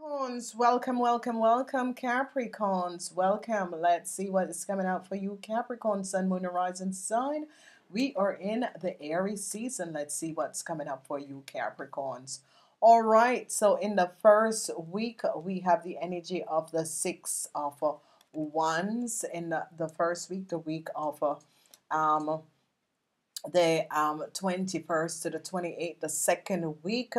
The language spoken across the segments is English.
Capricorns, welcome, welcome, welcome, Capricorns, welcome. Let's see what is coming out for you, Capricorn, Sun, Moon, Horizon sign. We are in the Aries season. Let's see what's coming up for you, Capricorns. All right, so in the first week, we have the energy of the Six of Wands. In the, the first week, the week of um, the um, 21st to the 28th, the second week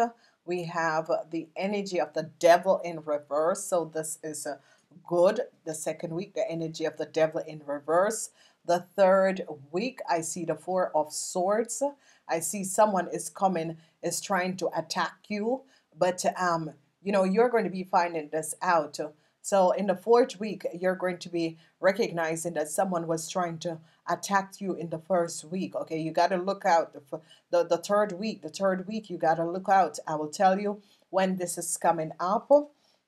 we have the energy of the devil in reverse. So this is a good. The second week the energy of the devil in reverse. The third week I see the four of swords. I see someone is coming is trying to attack you. But um you know you're going to be finding this out so in the fourth week you're going to be recognizing that someone was trying to attack you in the first week okay? You got to look out the, the the third week the third week you got to look out. I will tell you when this is coming up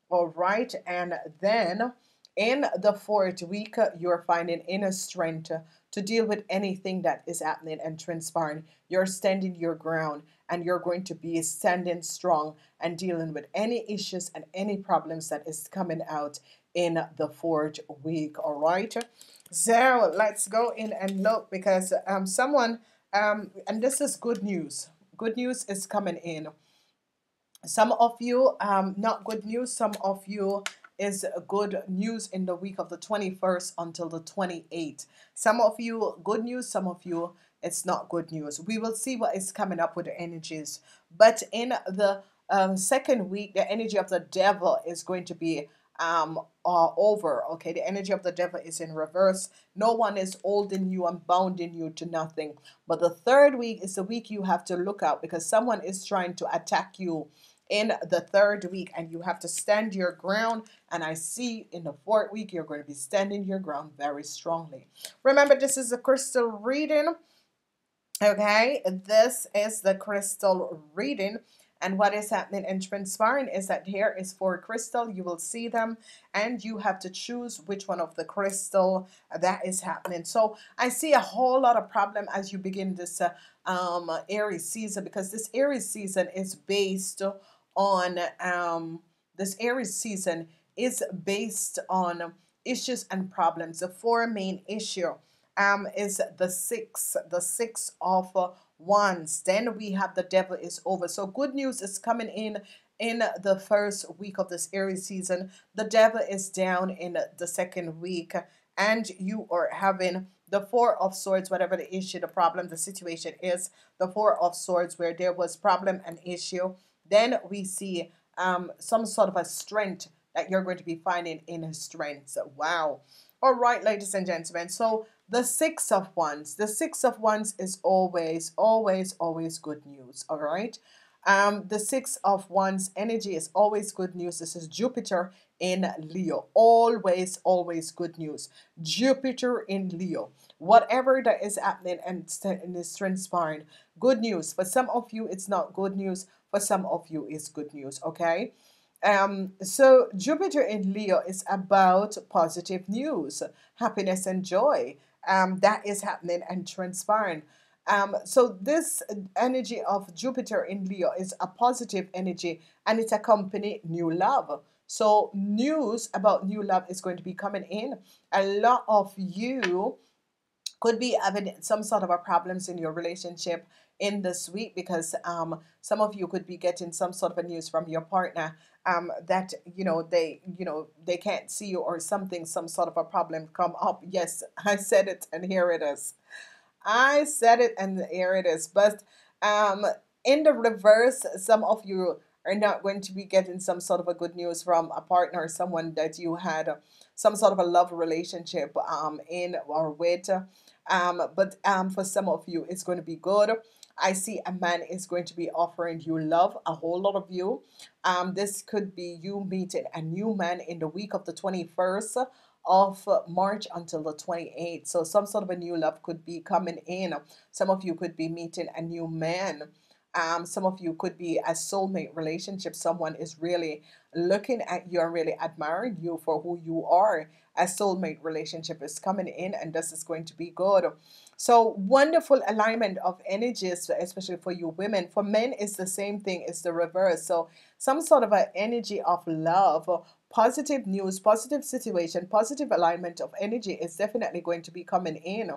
all right? And then in the fourth week you're finding inner strength to deal with anything that is happening and transpiring. You're standing your ground and you're going to be standing strong and dealing with any issues and any problems that is coming out in the fourth week all right? So let's go in and look because um someone um and this is good news. Good news is coming in. Some of you um not good news some of you is good news in the week of the 21st until the 28th some of you good news some of you it's not good news. We will see what is coming up with the energies. But in the um, second week the energy of the devil is going to be um uh, over okay? The energy of the devil is in reverse. No one is holding you and bounding you to nothing. But the third week is the week you have to look out because someone is trying to attack you in the third week and you have to stand your ground. And I see in the fourth week you're going to be standing your ground very strongly. Remember this is a crystal reading okay? This is the crystal reading. And what is happening and transpiring is that here is for crystal. You will see them. And you have to choose which one of the crystal that is happening. So I see a whole lot of problem as you begin this uh, um Aries season because this Aries season is based on um this Aries season is based on issues and problems the four main issue um is the six the six of wands. Then we have the devil is over. So good news is coming in in the first week of this Aries season. The devil is down in the second week and you are having the four of swords whatever the issue the problem the situation is the four of swords where there was problem and issue. Then we see um some sort of a strength that you're going to be finding in strength so wow. All right ladies and gentlemen. So the six of wands. The six of wands is always always always good news all right? Um the six of wands energy is always good news. This is Jupiter in Leo. Always always good news. Jupiter in Leo. Whatever that is happening and, is transpiring good news. For some of you it's not good news. For some of you is good news okay? Um so Jupiter in Leo is about positive news happiness and joy um that is happening and transpiring. Um so this energy of Jupiter in Leo is a positive energy and it accompany new love. So news about new love is going to be coming in. A lot of you could be having some sort of a problems in your relationship in this week because um, some of you could be getting some sort of a news from your partner um, that you know they you know they can't see you or something some sort of a problem come up yes I said it and here it is. I said it and here it is. But um, in the reverse some of you are not going to be getting some sort of a good news from a partner or someone that you had some sort of a love relationship um, in or with. Um, but um, for some of you it's going to be good I see a man is going to be offering you love a whole lot of you. Um, this could be you meeting a new man in the week of the 21st of March until the 28th so some sort of a new love could be coming in. Some of you could be meeting a new man Um, some of you could be a soulmate relationship. Someone is really looking at you and really admiring you for who you are. A soulmate relationship is coming in, and this is going to be good. So wonderful alignment of energies, especially for you women. For men, it's the same thing. It's the reverse. So some sort of an energy of love, positive news, positive situation, positive alignment of energy is definitely going to be coming in.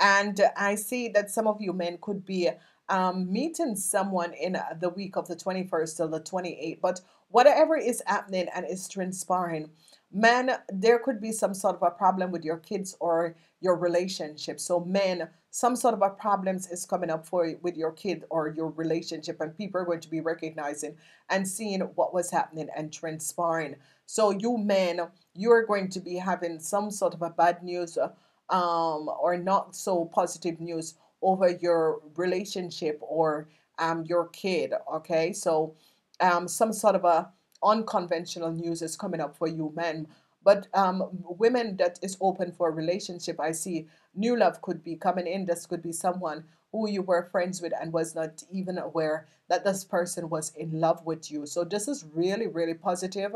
And I see that some of you men could be um, meeting someone in uh, the week of the 21st till the 28th. But whatever is happening and is transpiring, man, there could be some sort of a problem with your kids or your relationship. So, men, some sort of a problems is coming up for you with your kid or your relationship, and people are going to be recognizing and seeing what was happening and transpiring. So, you men, you're going to be having some sort of a bad news. Uh, um, or not so positive news over your relationship or um, your kid. Okay, so um, some sort of a unconventional news is coming up for you men. But um, women that is open for a relationship, I see new love could be coming in. This could be someone who you were friends with and was not even aware that this person was in love with you. So this is really, really positive.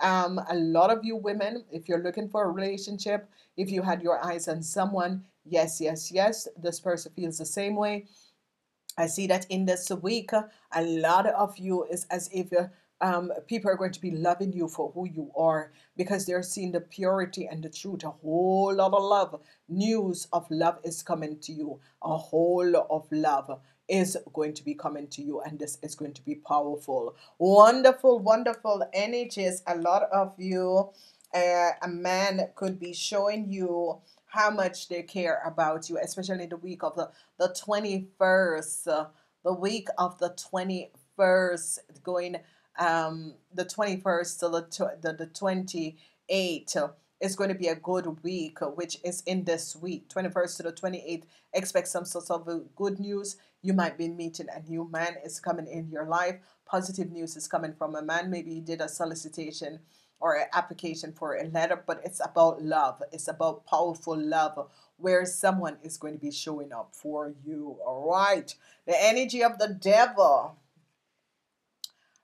Um, a lot of you women, if you're looking for a relationship, if you had your eyes on someone, yes, yes, yes, this person feels the same way. I see that in this week, a lot of you is as if um, people are going to be loving you for who you are because they're seeing the purity and the truth. A whole lot of love, news of love is coming to you. A whole lot of love is going to be coming to you, and this is going to be powerful. Wonderful, wonderful energies. A lot of you, uh, a man could be showing you how much they care about you, especially the week of the, the 21st, uh, the week of the 21st, going um, the 21st to the, the, the 28th. Uh, is going to be a good week, uh, which is in this week, 21st to the 28th. Expect some sort of good news. You might be meeting a new man is coming in your life. Positive news is coming from a man. Maybe you did a solicitation or an application for a letter, but it's about love. It's about powerful love where someone is going to be showing up for you. All right. The energy of the devil.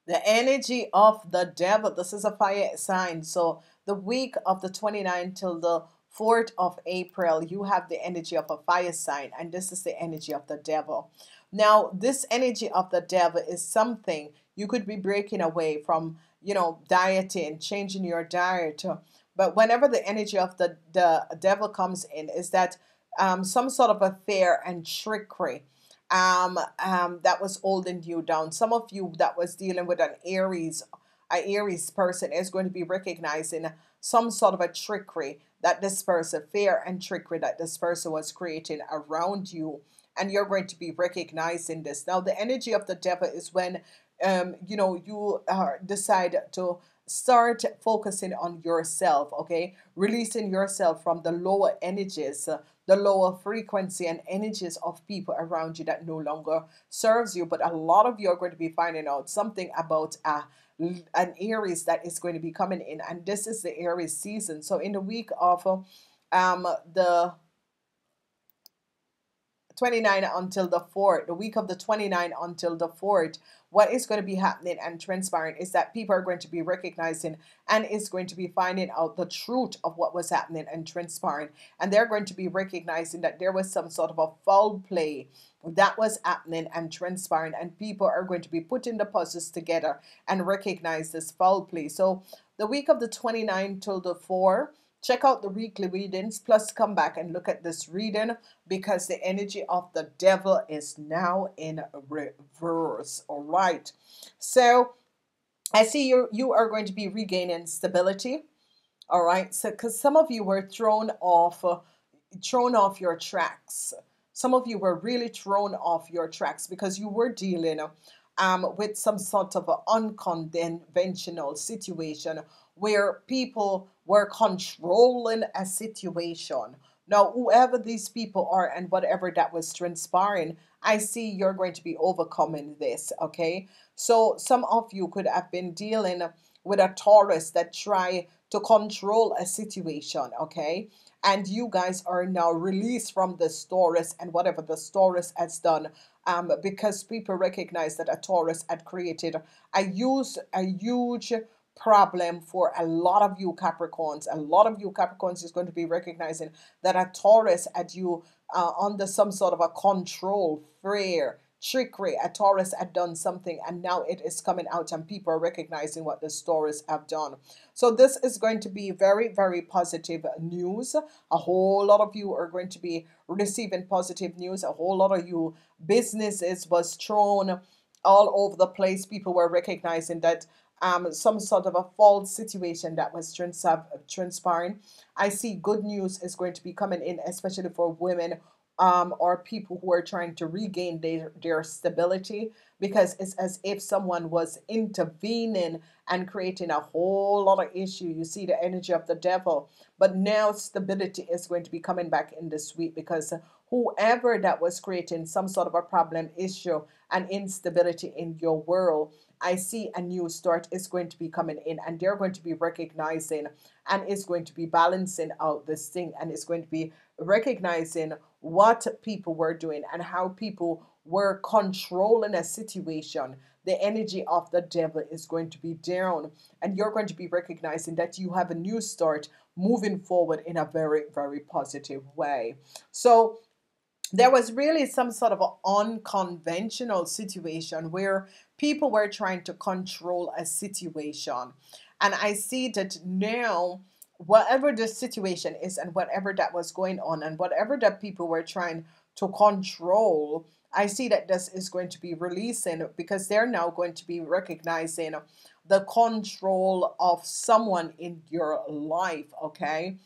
The energy of the devil. This is a fire sign. So the week of the 29th till the 4th of April, you have the energy of a fire sign, and this is the energy of the devil. Now, this energy of the devil is something you could be breaking away from you know, dieting, changing your diet. But whenever the energy of the, the devil comes in, is that um, some sort of a fear and trickery um, um, that was holding you down. Some of you that was dealing with an Aries, a Aries person is going to be recognizing some sort of a trickery that this person, fear and trickery that this person was creating around you. And you're going to be recognizing this. Now, the energy of the devil is when um, you know, you uh, decide to start focusing on yourself, okay? Releasing yourself from the lower energies, uh, the lower frequency and energies of people around you that no longer serves you. But a lot of you are going to be finding out something about uh, an Aries that is going to be coming in, and this is the Aries season. So in the week of um, the 29 until the 4th, the week of the 29 until the 4th, what is going to be happening and transpiring is that people are going to be recognizing and is going to be finding out the truth of what was happening and transpiring. And they're going to be recognizing that there was some sort of a foul play that was happening and transpiring, and people are going to be putting the puzzles together and recognize this foul play. So the week of the 29 till the 4 Check out the weekly readings, plus come back and look at this reading because the energy of the devil is now in reverse. All right. So I see you you are going to be regaining stability. All right. So because some of you were thrown off, uh, thrown off your tracks. Some of you were really thrown off your tracks because you were dealing um, with some sort of an unconventional situation where people were controlling a situation. Now, whoever these people are and whatever that was transpiring, I see you're going to be overcoming this, okay? So some of you could have been dealing with a Taurus that try to control a situation, okay? and you guys are now released from the Taurus and whatever the Taurus has done. Um, because people recognize that a Taurus had created a huge, a huge problem for a lot of you Capricorns. A lot of you Capricorns is going to be recognizing that a Taurus at you uh, under some sort of a control, fear, trickery. A Taurus had done something and now it is coming out and people are recognizing what the Taurus have done. So this is going to be very, very positive news. A whole lot of you are going to be receiving positive news. A whole lot of you businesses was thrown all over the place. People were recognizing that um, some sort of a false situation that was trans- transpiring. I see good news is going to be coming in, especially for women um, or people who are trying to regain their, their stability because it's as if someone was intervening and creating a whole lot of issue. You see the energy of the devil, but now stability is going to be coming back in this week because whoever that was creating some sort of a problem, issue, and instability in your world, I see a new start is going to be coming in, and they're going to be recognizing and is going to be balancing out this thing, and it's going to be recognizing what people were doing and how people were controlling a situation. The energy of the devil is going to be down, and you're going to be recognizing that you have a new start moving forward in a very, very positive way. So, there was really some sort of unconventional situation where people were trying to control a situation. And I see that now, whatever the situation is, and whatever that was going on, and whatever that people were trying to control, I see that this is going to be releasing because they're now going to be recognizing the control of someone in your life, okay?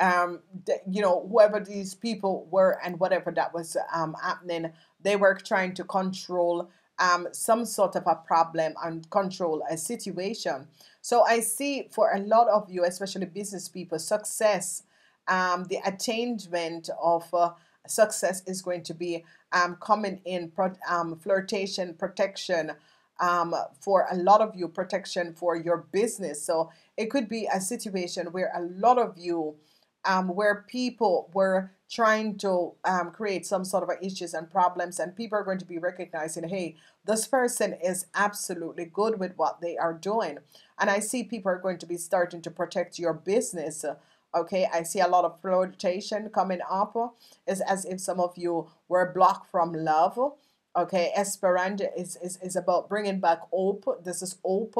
Um, you know, whoever these people were and whatever that was um, happening, they were trying to control um, some sort of a problem and control a situation. So I see for a lot of you, especially business people, success, um, the attainment of uh, success is going to be um, coming in pro- um, flirtation, protection. Um, for a lot of you, protection for your business. So it could be a situation where a lot of you um, where people were trying to um, create some sort of issues and problems, and people are going to be recognizing, hey, this person is absolutely good with what they are doing. And I see people are going to be starting to protect your business. Okay, I see a lot of flirtation coming up. It's as if some of you were blocked from love. Okay, Esperanza is, is, is about bringing back hope. This is hope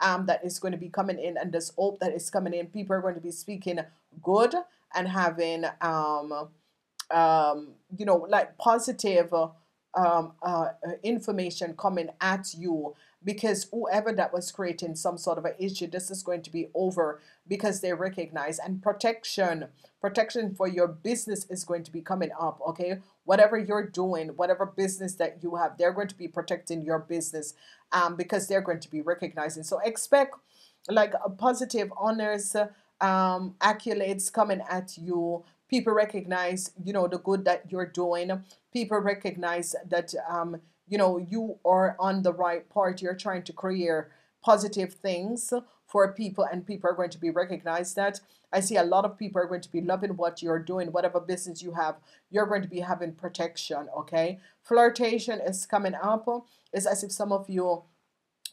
um, that is going to be coming in, and this hope that is coming in. People are going to be speaking good and having um, um, you know like positive um, uh, information coming at you because whoever that was creating some sort of an issue this is going to be over because they recognize and protection protection for your business is going to be coming up okay whatever you're doing whatever business that you have they're going to be protecting your business um, because they're going to be recognizing so expect like a positive honors um, accolades coming at you. People recognize, you know, the good that you're doing. People recognize that, um, you know, you are on the right part. You're trying to create positive things for people, and people are going to be recognized that. I see a lot of people are going to be loving what you're doing, whatever business you have, you're going to be having protection, okay? Flirtation is coming up. It's as if some of you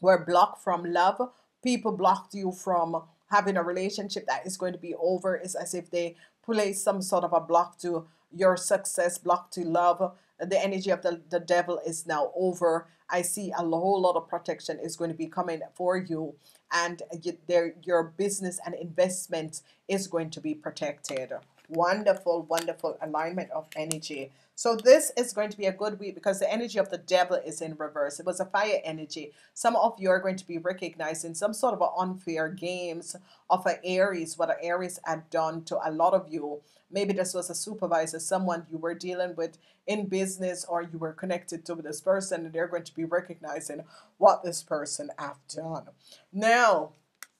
were blocked from love. People blocked you from having a relationship that is going to be over. It's as if they place some sort of a block to your success, block to love. The energy of the, the devil is now over. I see a whole lot of protection is going to be coming for you, and you, your business and investment is going to be protected. Wonderful, wonderful alignment of energy. So this is going to be a good week because the energy of the devil is in reverse. It was a fire energy. Some of you are going to be recognizing some sort of unfair games of an Aries, what an Aries had done to a lot of you. Maybe this was a supervisor, someone you were dealing with in business or you were connected to this person and they're going to be recognizing what this person have done. Now,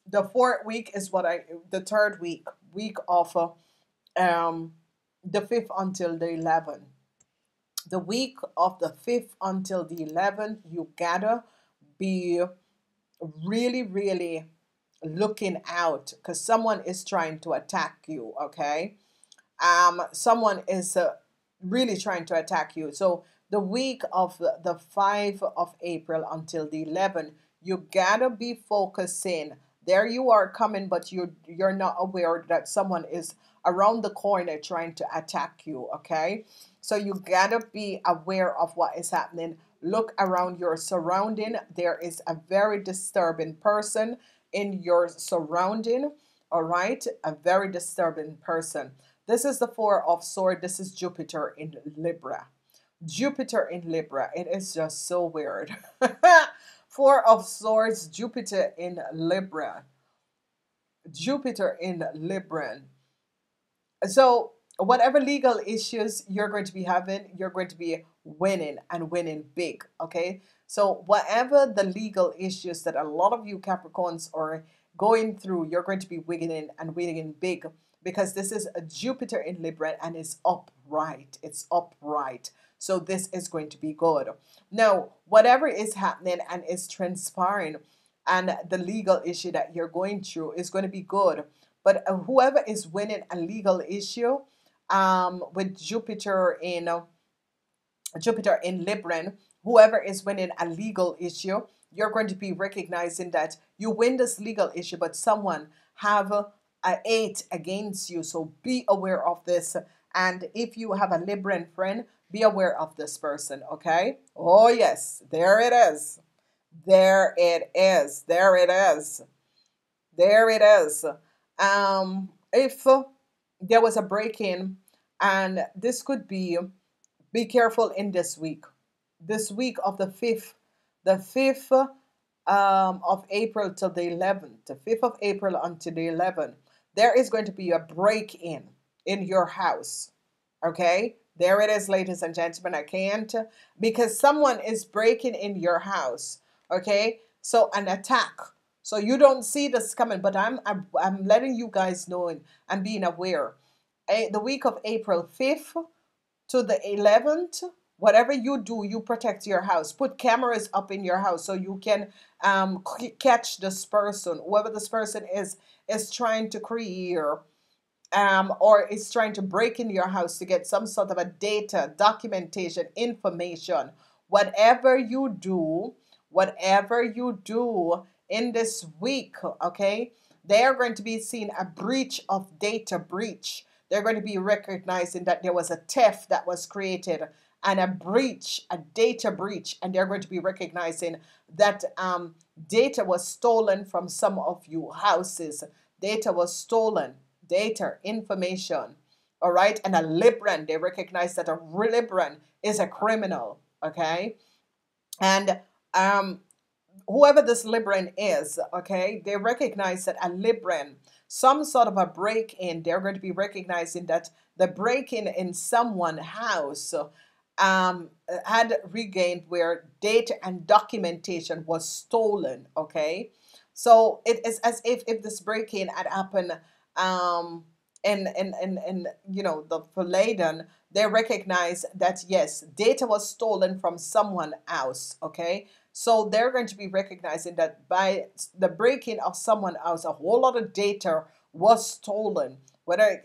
the fourth week is what I, the third week, week of uh, um, the 5th until the 11th the week of the 5th until the 11th, you gotta be really, really looking out because someone is trying to attack you, okay? um, someone is uh, really trying to attack you. So the week of the, the 5 of April until the 11th, you gotta be focusing. There you are coming, but you you're not aware that someone is around the corner trying to attack you. Okay, so you gotta be aware of what is happening. Look around your surrounding. There is a very disturbing person in your surrounding. All right, a very disturbing person. This is the Four of Sword. This is Jupiter in Libra. Jupiter in Libra. It is just so weird. Four of Swords, Jupiter in Libra. Jupiter in Libra. So, whatever legal issues you're going to be having, you're going to be winning and winning big. Okay. So, whatever the legal issues that a lot of you Capricorns are going through, you're going to be winning and winning big because this is a Jupiter in Libra and it's upright. It's upright. So this is going to be good. Now, whatever is happening and is transpiring and the legal issue that you're going through is going to be good. But uh, whoever is winning a legal issue um, with Jupiter in uh, Jupiter in Libra, whoever is winning a legal issue, you're going to be recognizing that you win this legal issue, but someone have a, a eight against you. So be aware of this. And if you have a Libran friend, be aware of this person, okay? Oh, yes, there it is. There it is. There it is. There it is. Um, if there was a break in, and this could be, be careful in this week. This week of the 5th, the 5th um, of April till the 11th, the 5th of April until the 11th, there is going to be a break in in your house. Okay? There it is, ladies and gentlemen. I can't because someone is breaking in your house. Okay, so an attack. So you don't see this coming, but I'm I'm, I'm letting you guys know and, and being aware. A, the week of April 5th to the 11th, whatever you do, you protect your house. Put cameras up in your house so you can um, catch this person, whoever this person is, is trying to create um, or is trying to break into your house to get some sort of a data, documentation, information, whatever you do, whatever you do in this week, okay, they are going to be seeing a breach of data breach. They're going to be recognizing that there was a theft that was created and a breach, a data breach, and they're going to be recognizing that um, data was stolen from some of you houses. Data was stolen data, information. All right. And a Libran, they recognize that a Libran is a criminal. Okay. And um, whoever this Libran is, okay, they recognize that a Libran, some sort of a break in, they're going to be recognizing that the break in in someone's house um, had regained where data and documentation was stolen. Okay. So it is as if if this break in had happened um, and, and, and, and, you know, the Verladen, they recognize that yes, data was stolen from someone else, okay? So they're going to be recognizing that by the breaking of someone else, a whole lot of data was stolen, whether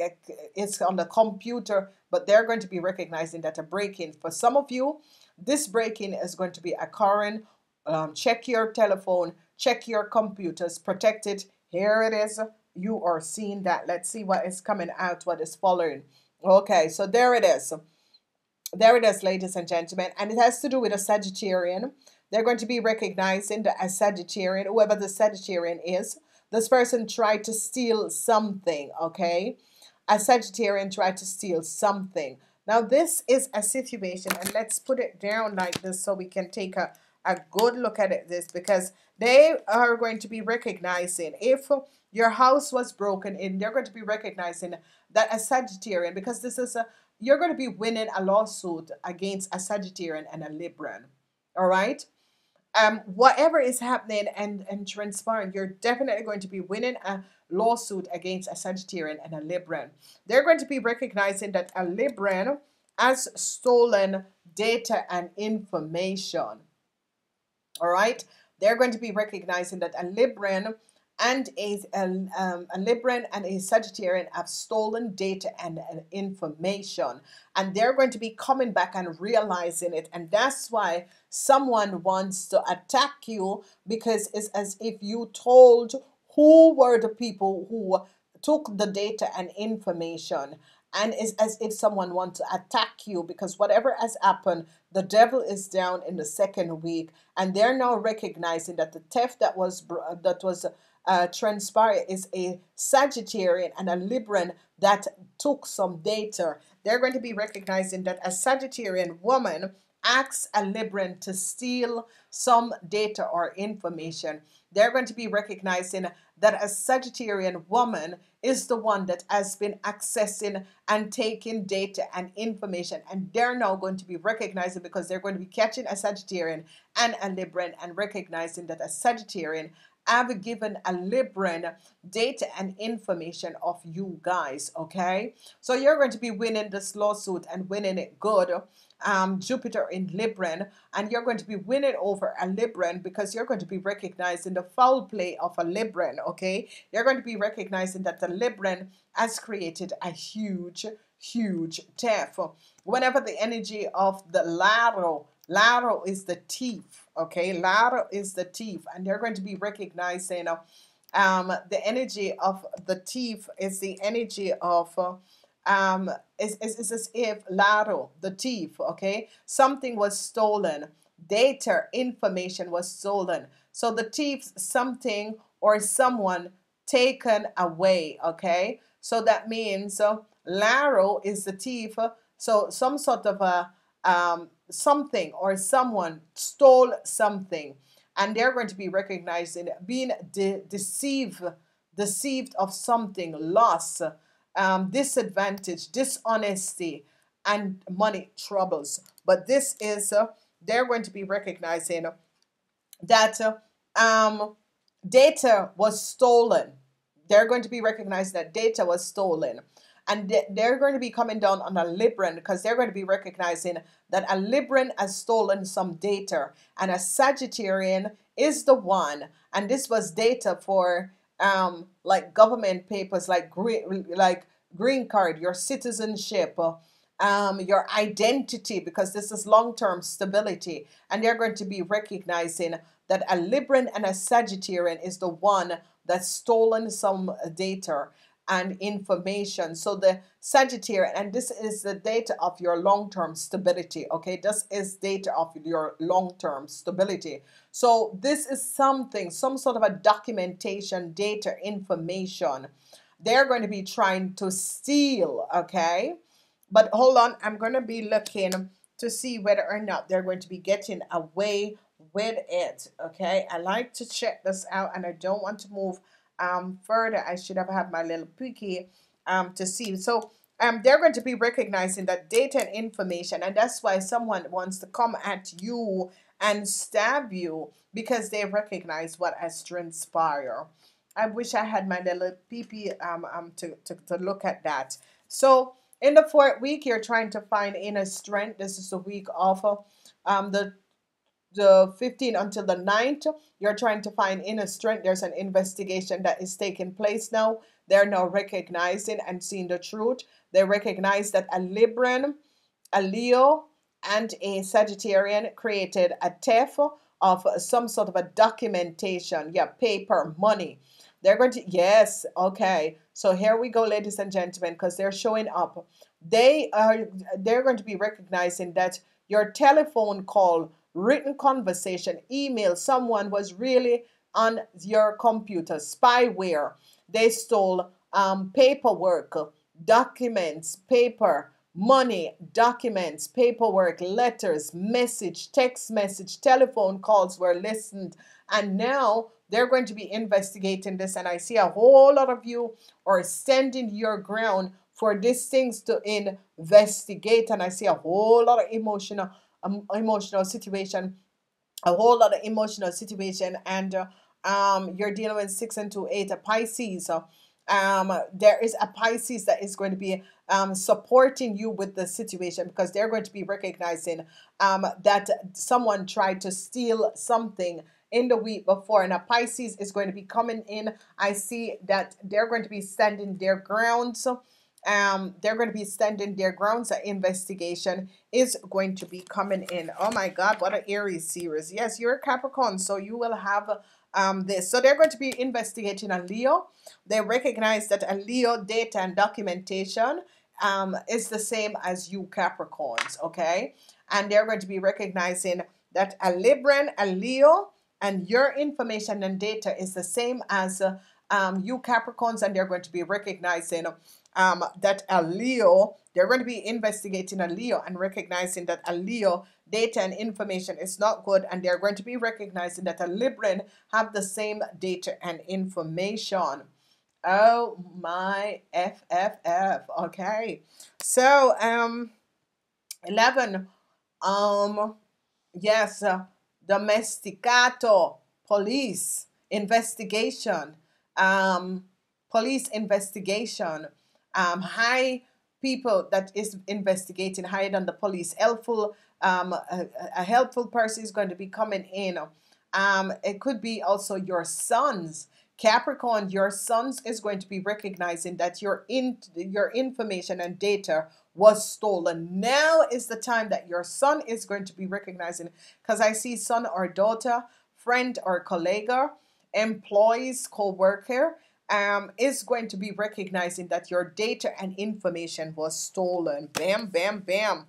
it's on the computer, but they're going to be recognizing that a break-in. For some of you, this break-in is going to be occurring. Um, check your telephone, check your computers, protect it. Here it is you are seeing that. Let's see what is coming out, what is following. Okay, so there it is. There it is, ladies and gentlemen. And it has to do with a Sagittarian. They're going to be recognizing the a Sagittarian, whoever the Sagittarian is. This person tried to steal something, okay? A Sagittarian tried to steal something. Now, this is a situation, and let's put it down like this so we can take a, a good look at this because they are going to be recognizing if your house was broken in, they're going to be recognizing that a Sagittarian, because this is a, you're going to be winning a lawsuit against a Sagittarian and a Libran. All right. Um, whatever is happening and, and transpiring, you're definitely going to be winning a lawsuit against a Sagittarian and a Libran. They're going to be recognizing that a Libran has stolen data and information. All right. They're going to be recognizing that a Libran and a, a, um, a Libran and a Sagittarian have stolen data and, and information. And they're going to be coming back and realizing it. And that's why someone wants to attack you because it's as if you told who were the people who took the data and information and it's as if someone wants to attack you because whatever has happened the devil is down in the second week and they're now recognizing that the theft that was that was uh, transpired is a Sagittarian and a Libran that took some data. They're going to be recognizing that a Sagittarian woman asks a Libran to steal some data or information. They're going to be recognizing that a Sagittarian woman is the one that has been accessing and taking data and information and they're now going to be recognizing because they're going to be catching a Sagittarian and a Libran and recognizing that a Sagittarian have given a Libran data and information of you guys okay? So you're going to be winning this lawsuit and winning it good um, Jupiter in Libran, and you're going to be winning over a Libran because you're going to be recognizing the foul play of a Libran. Okay, you're going to be recognizing that the Libran has created a huge, huge theft. Whenever the energy of the Laro, Laro is the thief. Okay, Laro is the thief, and you're going to be recognizing. Uh, um, the energy of the thief is the energy of uh, um, it's, it's, as if Laro, the thief, okay, something was stolen, data, information was stolen. So the thief, something or someone taken away, okay. So that means uh, Laro is the thief. So some sort of a um, something or someone stole something, and they're going to be recognizing being de- deceived, deceived of something, lost um, disadvantage, dishonesty, and money troubles. But this is, uh, they're going to be recognizing that uh, um, data was stolen. They're going to be recognizing that data was stolen. And they're going to be coming down on a Libran because they're going to be recognizing that a Libran has stolen some data and a Sagittarian is the one. And this was data for um, like government papers, like green, like green card, your citizenship, um, your identity, because this is long-term stability, and they're going to be recognizing that a Libran and a Sagittarian is the one that's stolen some data and information. So the Sagittarius, and this is the data of your long-term stability. Okay, this is data of your long-term stability. So this is something, some sort of a documentation, data, information. They're going to be trying to steal. Okay, but hold on, I'm going to be looking to see whether or not they're going to be getting away with it. Okay, I like to check this out, and I don't want to move um, further, I should have had my little pookie um, to see. So um, they're going to be recognizing that data and information, and that's why someone wants to come at you and stab you because they recognize what has transpired. I wish I had my little PP um, um, to, to, to look at that. So in the fourth week, you're trying to find inner strength. This is the week of um, the the 15th until the 9th, you're trying to find inner strength. There's an investigation that is taking place now. They're now recognizing and seeing the truth. They recognize that a Libran, a Leo, and a Sagittarian created a theft of some sort of a documentation. Yeah, paper, money. They're going to, yes, okay. So here we go, ladies and gentlemen, because they're showing up. They are, they're going to be recognizing that your telephone call written conversation, email, someone was really on your computer, spyware. They stole um, paperwork, documents, paper, money, documents, paperwork, letters, message, text message, telephone calls were listened. And now they're going to be investigating this. And I see a whole lot of you are standing your ground for these things to investigate. And I see a whole lot of emotional emotional situation, a whole lot of emotional situation, and uh, um, you're dealing with six and two eight, a Pisces. So, um, there is a Pisces that is going to be um, supporting you with the situation because they're going to be recognizing um, that someone tried to steal something in the week before. And a Pisces is going to be coming in. I see that they're going to be standing their grounds. Um, they're going to be standing their grounds. Investigation is going to be coming in. Oh my God, what an Aries series. Yes, you're a Capricorn, so you will have um, this. So they're going to be investigating a Leo. They recognize that a Leo data and documentation um, is the same as you Capricorns, okay? And they're going to be recognizing that a Libran, a Leo, and your information and data is the same as uh, um, you Capricorns, and they're going to be recognizing um, that a Leo, they're going to be investigating a Leo and recognizing that a Leo data and information is not good, and they're going to be recognizing that a Libran have the same data and information. Oh my FFF. Okay. So, um, 11. Um, yes, uh, domesticato, police, investigation, um, police investigation, um, high people that is investigating higher than the police, helpful, um, a, a helpful person is going to be coming in. Um, it could be also your sons Capricorn, your sons is going to be recognizing that your in your information and data was stolen. Now is the time that your son is going to be recognizing because I see son or daughter, friend or colleague, employees, co-worker um, is going to be recognizing that your data and information was stolen. Bam, bam, bam.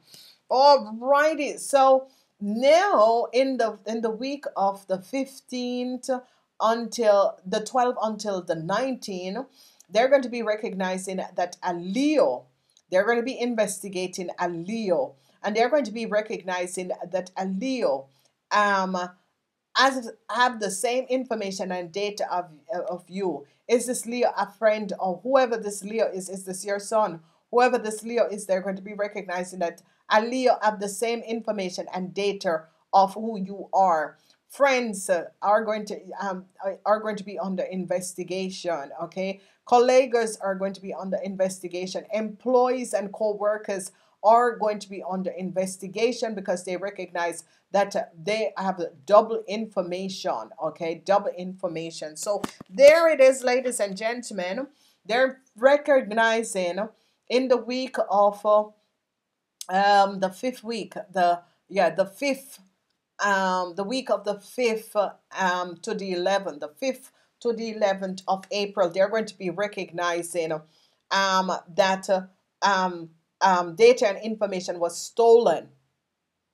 Alrighty. So now in the in the week of the 15th until the 12 until the 19 they're going to be recognizing that a leo they're going to be investigating a leo and they're going to be recognizing that a leo um as have the same information and data of, of you. Is this leo a friend or whoever this leo is is this your son? Whoever this leo is they're going to be recognizing that a leo have the same information and data of who you are. Friends uh, are going to um, are going to be under investigation okay? Colleagues are going to be under investigation. Employees and co-workers are going to be under investigation because they recognize that they have double information okay? Double information. So there it is ladies and gentlemen. They're recognizing in the week of uh, um the fifth week the yeah the fifth um, the week of the 5th um, to the 11th, the 5th to the 11th of April, they're going to be recognizing um, that uh, um, um, data and information was stolen.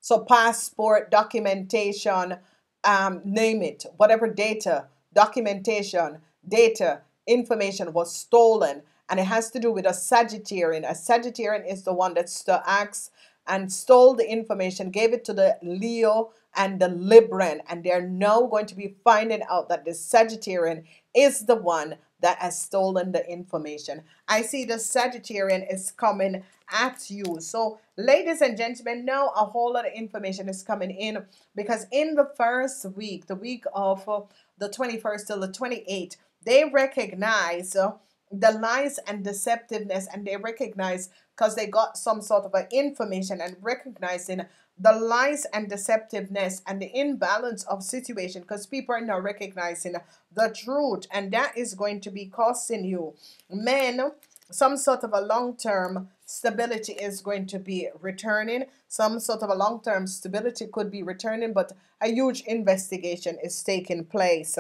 So, passport, documentation, um, name it, whatever data, documentation, data, information was stolen. And it has to do with a Sagittarian. A Sagittarian is the one that's the axe and stole the information, gave it to the Leo and the Libran, and they're now going to be finding out that the Sagittarian is the one that has stolen the information. I see the Sagittarian is coming at you. So, ladies and gentlemen, now a whole lot of information is coming in because in the first week, the week of uh, the 21st till the 28th, they recognize uh, the lies and deceptiveness and they recognize because they got some sort of information and recognizing the lies and deceptiveness and the imbalance of situation because people are not recognizing the truth and that is going to be costing you. Men some sort of a long-term stability is going to be returning. Some sort of a long-term stability could be returning but a huge investigation is taking place.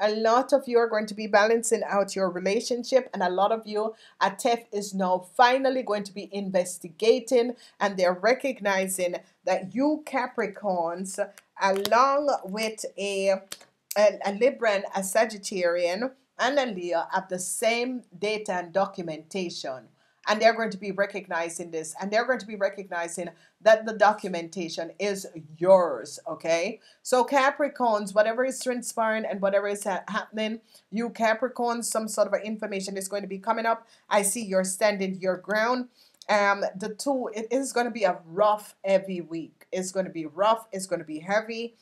A lot of you are going to be balancing out your relationship and a lot of you a TEF is now finally going to be investigating and they're recognizing that you Capricorns along with a a, a Libran a Sagittarian and a Leo have the same data and documentation. And they're going to be recognizing this, and they're going to be recognizing that the documentation is yours. Okay, so Capricorns, whatever is transpiring and whatever is ha happening, you Capricorns, some sort of information is going to be coming up. I see you're standing your ground. Um, the two, it is going to be a rough, heavy week. It's going to be rough. It's going to be heavy.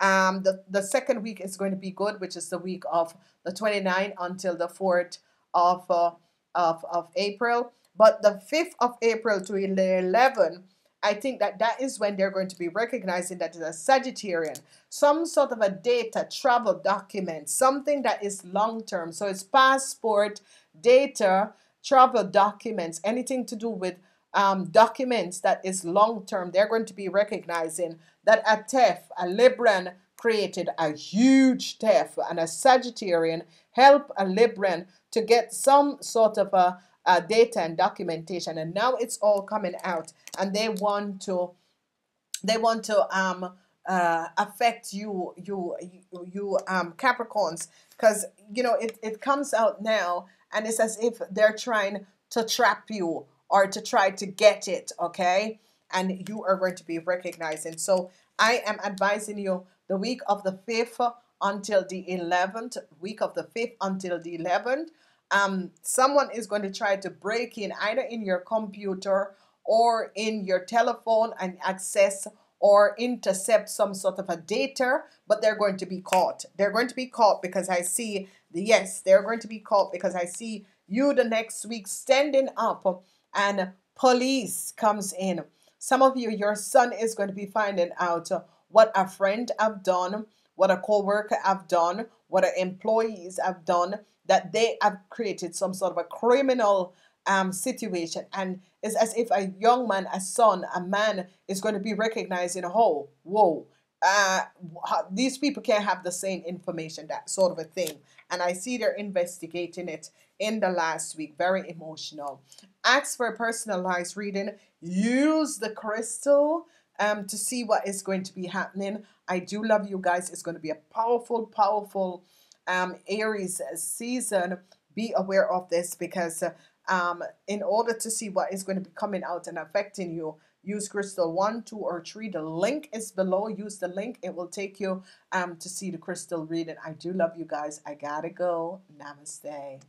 Um, the, the second week is going to be good, which is the week of the 29th until the 4th of, uh, of, of April. But the 5th of April to 11, I think that that is when they're going to be recognizing that it's a Sagittarian, some sort of a data travel document, something that is long term. So it's passport, data, travel documents, anything to do with um, documents that is long term. They're going to be recognizing that a TEF, a Libran, created a huge TEF, and a Sagittarian help a Libran to get some sort of a uh, data and documentation and now it's all coming out and they want to they want to um uh, affect you you you, you um Capricorns because you know it, it comes out now and it's as if they're trying to trap you or to try to get it okay and you are going to be recognizing so I am advising you the week of the 5th until the 11th week of the 5th until the 11th um, someone is going to try to break in either in your computer or in your telephone and access or intercept some sort of a data, but they're going to be caught. They're going to be caught because I see the yes, they're going to be caught because I see you the next week standing up and police comes in. Some of you, your son is going to be finding out what a friend have done, what a co-worker have done, what our employees have done, that they have created some sort of a criminal um, situation. And it's as if a young man, a son, a man is going to be recognizing, oh, whoa, uh, these people can't have the same information, that sort of a thing. And I see they're investigating it in the last week. Very emotional. Ask for a personalized reading. Use the crystal um, to see what is going to be happening. I do love you guys. It's going to be a powerful, powerful um, Aries season, be aware of this because um, in order to see what is going to be coming out and affecting you, use crystal 1, 2, or 3. The link is below. Use the link. It will take you um, to see the crystal reading. I do love you guys. I gotta go. Namaste.